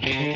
Mm-hmm.